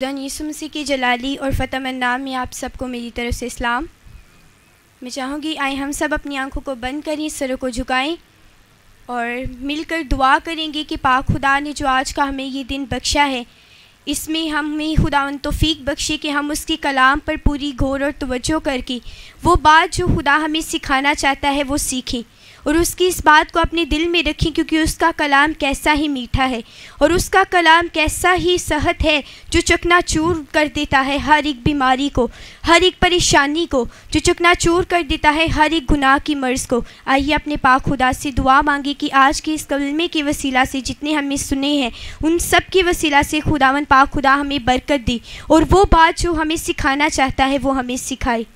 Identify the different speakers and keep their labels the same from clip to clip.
Speaker 1: खुदान यीशु मसीह की जलाली और फ़तह नाम में आप सबको मेरी तरफ़ से इस्लाम। मैं चाहूँगी आए हम सब अपनी आँखों को बंद करें, सरों को झुकाएँ और मिलकर दुआ करेंगे कि पाक खुदा ने जो आज का हमें ये दिन बख्शा है, इसमें हमें खुदा तोफ़ीक बख्शे कि हम उसके कलाम पर पूरी गौर और तवज्जो करके वो बात जो खुदा हमें सिखाना चाहता है वो सीखें। और उसकी इस बात को अपने दिल में रखें क्योंकि उसका कलाम कैसा ही मीठा है और उसका कलाम कैसा ही सहत है जो चकनाचूर कर देता है हर एक बीमारी को, हर एक परेशानी को, जो चकनाचूर कर देता है हर एक गुनाह की मर्ज़ को। आइए अपने पाक खुदा से दुआ मांगे कि आज के इस कलमे के वसीला से जितने हमने सुने हैं, उन सब के वसीला से खुदावन पाक खुदा हमें बरकत दी और वो बात जो हमें सिखाना चाहता है वो हमें सिखाए।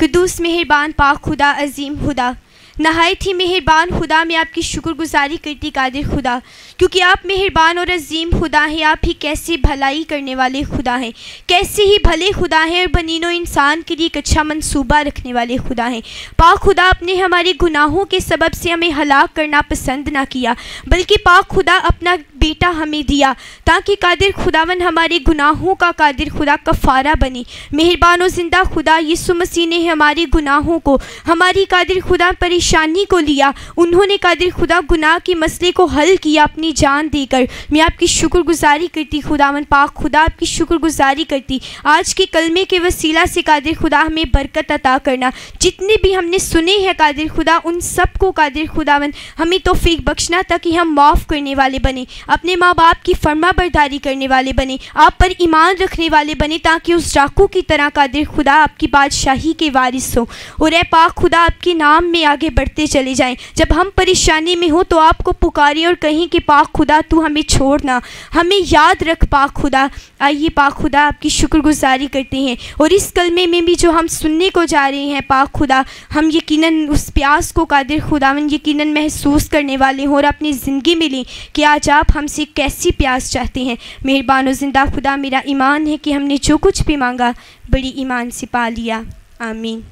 Speaker 1: कदूस मेहरबान पाक खुदा, अजीम खुदा। नहायत ही मेहरबान खुदा, में आपकी शुक्रगुजारी करती कादिर खुदा। क्योंकि आप मेहरबान और अजीम खुदा हैं, आप ही कैसे भलाई करने वाले खुदा हैं। कैसे ही भले खुदा हैं और बनीनो इंसान के लिए एक अच्छा मनसूबा रखने वाले खुदा हैं। पाक खुदा अपने हमारे गुनाहों के सबब से हमें हलाक करना पसंद ना किया, बल्कि पाक खुदा अपना बेटा हमें दिया, ताकि कादिर खुदावन हमारे गुनाहों का कादिर खुदा कफ़ारा बने। मेहरबान और ज़िंदा खुदा, यीशु मसीह ने हमारे गुनाहों को, हमारी कादिर खुदा परेशानी को लिया। उन्होंने कादिर खुदा गुनाह के मसले को हल किया अपनी जान देकर। मैं आपकी शुक्रगुजारी करती, खुदावन पाक, खुदा आपकी शुक्रगुजारी करती। आज के कलमे के वसीला से कादिर खुदा हमें बरकत अता करना। जितने भी हमने सुने हैं कादिर खुदा, उन सबको कादिर खुदावन, हमें तोफ़ीक बख्शना ताकि हम माफ़ करने वाले बने। अपने माँ बाप की फर्मा बरदारी करने वाले बने, आप पर ईमान रखने वाले बने ताकि उस डाकू की तरह का दिल खुदा आपकी बादशाही के वारिस हो। और ए पाक खुदा आपके नाम में आगे बढ़ते चले जाएँ। जब हम परेशानी में हो तो आपको पुकारें और कहें कि, पाक खुदा, तू हमें छोड़ना हमें याद रख पाक खुदा। आइए पाक खुदा आपकी शुक्रगुजारी करते हैं। और इस कलमे में भी जो हम सुनने को जा रहे हैं, पाक खुदा, हम यकीनन उस प्यास को कादिर खुदावन यकीनन महसूस करने वाले हों और अपनी ज़िंदगी में लें कि आज आप हमसे कैसी प्यास चाहते हैं? मेहरबान ज़िंदा खुदा, मेरा ईमान है कि हमने जो कुछ भी मांगा, बड़ी ईमान से पा लिया। आमीन।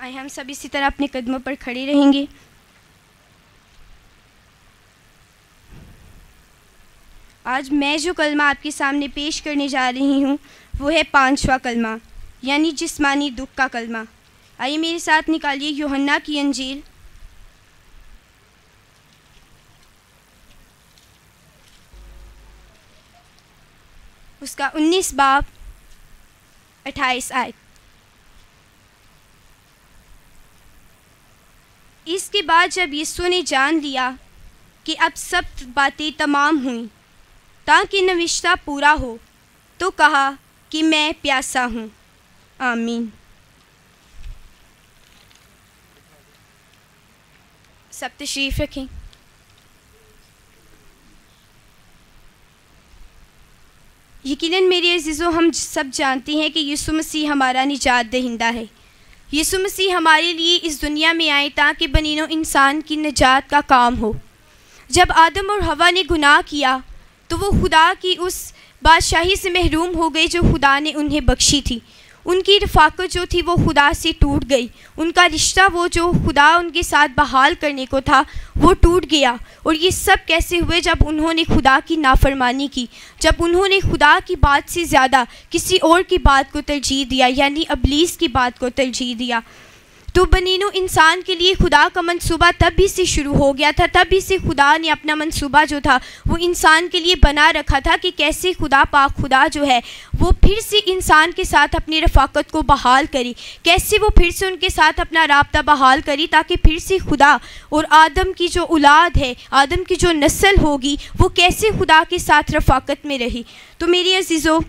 Speaker 1: आए, हम सब इसी तरह अपने कदमों पर खड़े रहेंगे। आज मैं जो कलमा आपके सामने पेश करने जा रही हूँ, वो है पांचवा कलमा, यानी जिस्मानी दुख का कलमा। आइए मेरे साथ निकालिए योहन्ना की अंजील उसका उन्नीस बाप अट्ठाईस आय। इसके बाद जब यीशु ने जान लिया कि अब सब बातें तमाम हुई, ताकि नविश्ता पूरा हो तो कहा कि मैं प्यासा हूँ। आमीन। सब रखें। यकीनन मेरे अजीज़ों, हम सब जानते हैं कि यीशु मसीह हमारा निजात दहिंदा है। यीशु मसीह हमारे लिए इस दुनिया में आए ताकि बनीनो इंसान की निजात का काम हो। जब आदम और हवा ने गुनाह किया तो वो खुदा की उस बादशाही से महरूम हो गए जो खुदा ने उन्हें बख्शी थी। उनकी रफाकत जो थी वो खुदा से टूट गई। उनका रिश्ता वो जो खुदा उनके साथ बहाल करने को था, वो टूट गया। और ये सब कैसे हुए जब उन्होंने खुदा की नाफरमानी की? जब उन्होंने खुदा की बात से ज़्यादा किसी और की बात को तरजीह दिया, यानी अबलीस की बात को तरजीह दिया। तो बनीनो, इंसान के लिए खुदा का मंसूबा तब भी से शुरू हो गया था, तब भी से खुदा ने अपना मंसूबा जो था, वो इंसान के लिए बना रखा था कि कैसे खुदा पाक खुदा जो है, वो फिर से इंसान के साथ अपनी रफाकत को बहाल करी। कैसे वो फिर से उनके साथ अपना रबता बहाल करी ताकि फिर से खुदा और आदम की जो औलाद है, आदम की जो नस्ल होगी, वो कैसे खुदा के साथ रफाकत में रही। तो मेरी अजीज़ों,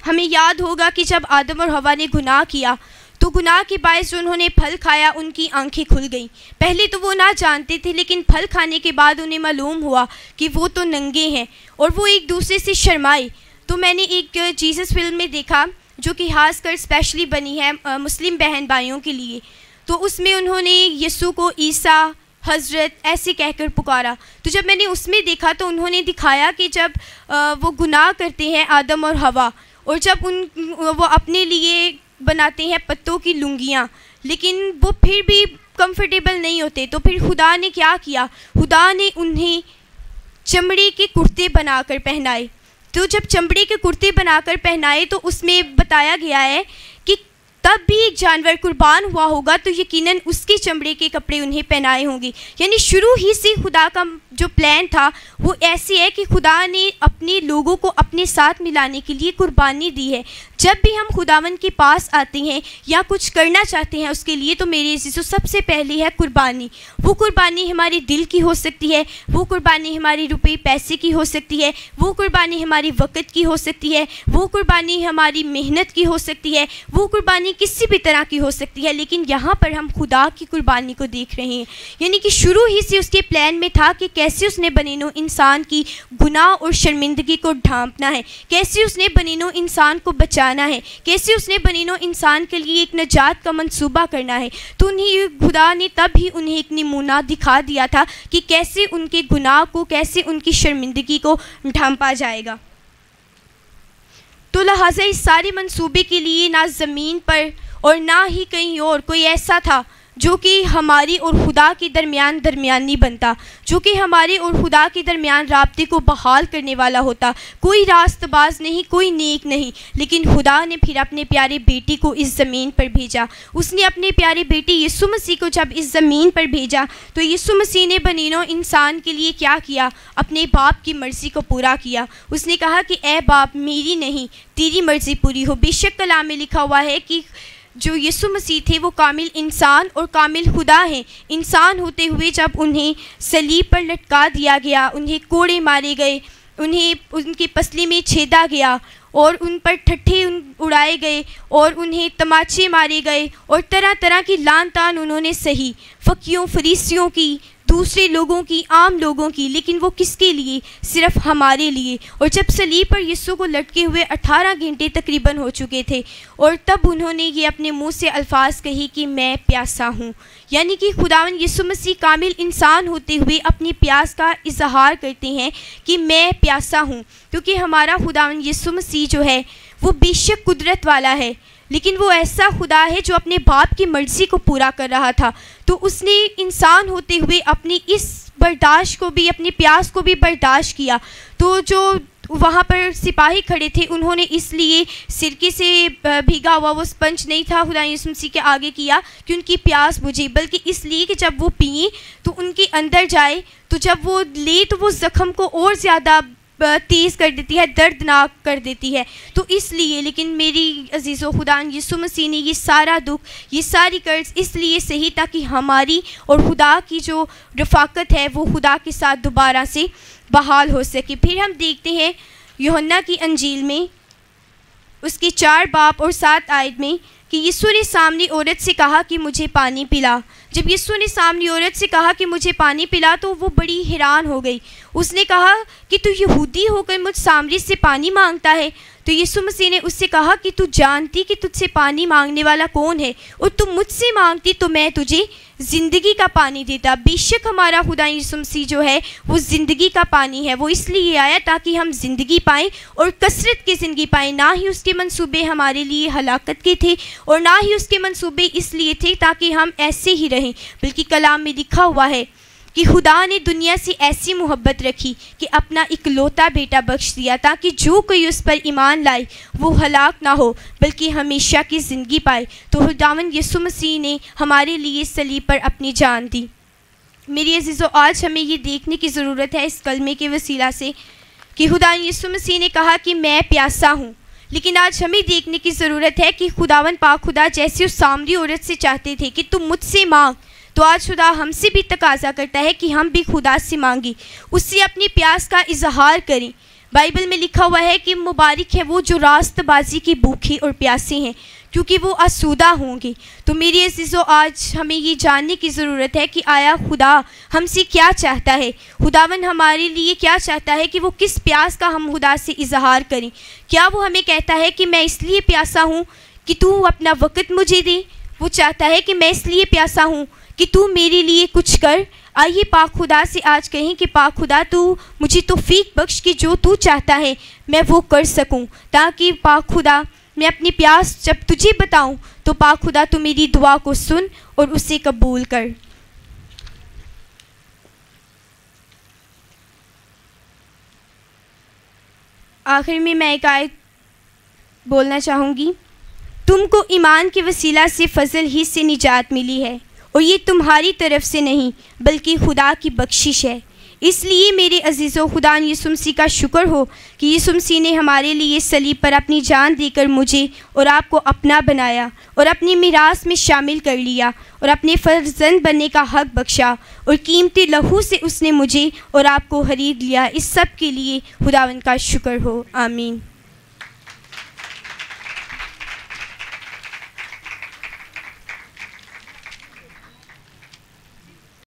Speaker 1: हमें याद होगा कि जब आदम और हवा ने गुनाह किया तो गुनाह के बायस उन्होंने फल खाया, उनकी आँखें खुल गईं। पहले तो वो ना जानते थे, लेकिन फल खाने के बाद उन्हें मालूम हुआ कि वो तो नंगे हैं और वो एक दूसरे से शर्माए। तो मैंने एक जीसस फ़िल्म में देखा, जो कि खास कर स्पेशली बनी है मुस्लिम बहन भाइयों के लिए। तो उसमें उन्होंने यस्सु को ईसा, हज़रत, ऐसे कहकर पुकारा। तो जब मैंने उसमें देखा तो उन्होंने दिखाया कि जब वो गुनाह करते हैं आदम और हवा, और जब उन, वो अपने लिए बनाते हैं पत्तों की लुंगियाँ, लेकिन वो फिर भी कंफर्टेबल नहीं होते। तो फिर खुदा ने क्या किया? खुदा ने उन्हें चमड़े के कुर्ते बनाकर पहनाए। तो जब चमड़े के कुर्ते बनाकर पहनाए तो उसमें बताया गया है कि तब भी एक जानवर कुर्बान हुआ होगा तो यकीनन उसके चमड़े के कपड़े उन्हें पहनाए होंगे। यानी शुरू ही से खुदा का जो प्लान था, वो ऐसी है कि खुदा ने अपने लोगों को अपने साथ मिलाने के लिए कुर्बानी दी है। जब भी हम खुदावन के पास आते हैं या कुछ करना चाहते हैं उसके लिए तो मेरे जीसु सबसे पहले है कुर्बानी। वो कुर्बानी हमारे दिल की हो सकती है, वो कुर्बानी हमारी रुपये पैसे की हो सकती है, वो कुर्बानी हमारी वक़्त की हो सकती है, वो कुर्बानी हमारी मेहनत की हो सकती है, वो कुर्बानी किसी भी तरह की हो सकती है, लेकिन यहाँ पर हम खुदा की कुर्बानी को देख रहे हैं। यानी कि शुरू ही से उसके प्लान में था कि कैसे उसने बनीनो इंसान की गुनाह और शर्मिंदगी को ढांपना है, कैसे उसने बनीनो इंसान को बचाना है। कैसे उसने बनीनो इंसान के लिए एक नजात का मंसूबा करना है? तो उन्हें खुदा ने तब ही उन्हें एक नमूना दिखा दिया था कि कैसे उनके गुनाह को, कैसे उनकी शर्मिंदगी को ढांपा जाएगा। तो लिहाजा इस सारे मनसूबे के लिए ना ज़मीन पर और ना ही कहीं और कोई ऐसा था जो कि हमारी और खुदा के दरमियान दरमियानी बनता, जो कि हमारे और खुदा के दरमियान रबते को बहाल करने वाला होता। कोई रास्तबाज नहीं, कोई नेक नहीं, लेकिन खुदा ने फिर अपने प्यारे बेटी को इस ज़मीन पर भेजा। उसने अपने प्यारे बेटी यीशु मसीह को जब इस ज़मीन पर भेजा तो यीशु मसीह ने बनीनो इंसान के लिए क्या किया? अपने बाप की मर्ज़ी को पूरा किया। उसने कहा कि ए बाप, मेरी नहीं, तेरी मर्ज़ी पूरी हो। बेशक कला में लिखा हुआ है कि जो यीशु मसीह थे, वो कामिल इंसान और कामिल खुदा हैं। इंसान होते हुए जब उन्हें सलीब पर लटका दिया गया, उन्हें कोड़े मारे गए, उन्हें उनकी पसली में छेदा गया और उन पर ठट्ठे उड़ाए गए और उन्हें तमाचे मारे गए और तरह तरह की लान तान उन्होंने सही। फ़कियों फरीसियों की दूसरे लोगों की, आम लोगों की, लेकिन वो किसके लिए? सिर्फ़ हमारे लिए। और जब सलीब पर यीशु को लटके हुए 18 घंटे तकरीबन हो चुके थे, और तब उन्होंने ये अपने मुँह से अल्फाज कही कि मैं प्यासा हूँ। यानी कि खुदावन यीशु मसीह कामिल इंसान होते हुए अपनी प्यास का इजहार करते हैं कि मैं प्यासा हूँ, क्योंकि हमारा खुदावन यीशु मसीह जो है, वो बेशक कुदरत वाला है। लेकिन वो ऐसा खुदा है जो अपने बाप की मर्ज़ी को पूरा कर रहा था। तो उसने इंसान होते हुए अपनी इस बर्दाश्त को भी, अपनी प्यास को भी बर्दाश्त किया। तो जो वहाँ पर सिपाही खड़े थे, उन्होंने इसलिए सिरके से भीगा हुआ वो स्पंज नहीं था, खुदा यसमसी के आगे किया कि उनकी प्यास बुझे, बल्कि इसलिए कि जब वो पिए तो उनके अंदर जाए तो जब वो ले तो वो ज़ख़म को और ज़्यादा तेज़ कर देती है, दर्दनाक कर देती है। तो इसलिए, लेकिन मेरी अज़ीज़ खुदा यसु मसीह ने ये सारा दुख, ये सारी कर्ज इसलिए सही ताकि हमारी और खुदा की जो रफाकत है, वो खुदा के साथ दोबारा से बहाल हो सके। फिर हम देखते हैं, योहन्ना की अंजील में, उसके चार बाप और सात आयत में कि यीशु ने सामने औरत से कहा कि मुझे पानी पिला। जब यीशु ने सामने औरत से कहा कि मुझे पानी पिला तो वो बड़ी हैरान हो गई। उसने कहा कि तू यहूदी होकर मुझ सामरी से पानी माँगता है? तो यीशु मसीह ने उससे कहा कि तू जानती कि तुझसे पानी मांगने वाला कौन है और तू मुझसे मांगती तो मैं तुझे ज़िंदगी का पानी देता। बेशक हमारा खुदा यीशु मसीह जो है, वो ज़िंदगी का पानी है। वो इसलिए आया ताकि हम ज़िंदगी पाएँ और कसरत की ज़िंदगी पाएँ। ना ही उसके मंसूबे हमारे लिए हलाकत के थे और ना ही उसके मंसूबे इसलिए थे ताकि हम ऐसे ही रहें, बल्कि कलाम में लिखा हुआ है कि खुदा ने दुनिया से ऐसी मोहब्बत रखी कि अपना इकलौता बेटा बख्श दिया ताकि जो कोई उस पर ईमान लाए, वो हलाक ना हो, बल्कि हमेशा की ज़िंदगी पाए। तो खुदावन यसु मसीह ने हमारे लिए सलीब पर अपनी जान दी। मेरी अजीज़ो, आज हमें ये देखने की ज़रूरत है इस कलमे के वसीला से कि खुदा यसु मसीह ने कहा कि मैं प्यासा हूँ। लेकिन आज हमें देखने की ज़रूरत है कि खुदावन पाक खुदा जैसे उस सामरी औरत से चाहते थे कि तुम मुझसे मांग तो आज खुदा हमसे भी तकाजा करता है कि हम भी खुदा से मांगी, उससे अपनी प्यास का इजहार करें। बाइबल में लिखा हुआ है कि मुबारक है वो जो रास्तबाजी की भूखे और प्यासे हैं, क्योंकि वो आसूदा होंगे। तो मेरी अजीज़ों, आज हमें ये जानने की ज़रूरत है कि आया खुदा हमसे क्या चाहता है? खुदावन हमारे लिए क्या चाहता है कि वो किस प्यास का हम खुदा से इजहार करें? क्या वो हमें कहता है कि मैं इसलिए प्यासा हूँ कि तू अपना वक़्त मुझे दे? वो चाहता है कि मैं इसलिए प्यासा हूँ कि तू मेरे लिए कुछ कर। आइए पाक खुदा से आज कहें कि पाक खुदा, तू मुझे तो फीक बख्श की जो तू चाहता है, मैं वो कर सकूँ। ताकि पाक खुदा, मैं अपनी प्यास जब तुझे बताऊँ तो पाक खुदा, तू मेरी दुआ को सुन और उसे कबूल कर। आखिर में मैं एक आयत बोलना चाहूँगी। तुमको ईमान के वसीला से फजल ही से निजात मिली है। और ये तुम्हारी तरफ़ से नहीं, बल्कि खुदा की बख्शिश है। इसलिए मेरे अज़ीज़, खुदा यसुमसी का शुक्र हो कि यसुमसी ने हमारे लिए सलीब पर अपनी जान देकर मुझे और आपको अपना बनाया और अपनी मीरास में शामिल कर लिया और अपने फर्जंद बनने का हक बख्शा और कीमती लहू से उसने मुझे और आपको खरीद लिया। इस सब के लिए खुदावन का शुक्र हो। आमीन।